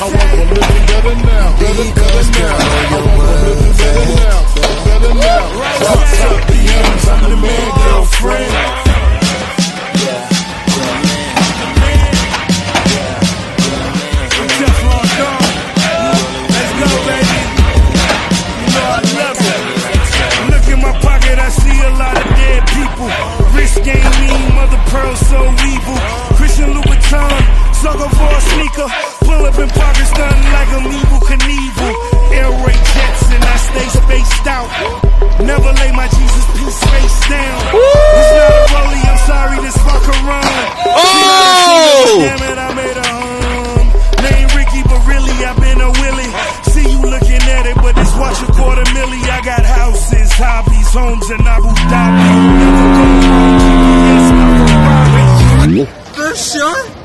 I want for living better now, better, now. I want for living better now, better now. What's up, DMs? I'm the man, girlfriend. Wrist game mean, mother pearl so evil. Christian Louboutin, sucker sneaker. Like I'm Knievel. Air I stay spaced out. Never lay my Jesus piece face down. It's not a rollie, I'm sorry, this fucker around. Oh! Damn it, I made a hum. Name Ricky, but really I've been a Willie. See you looking at it, but this watch a quarter milli. I got houses, hobbies, homes and Abu Dhabi. Never go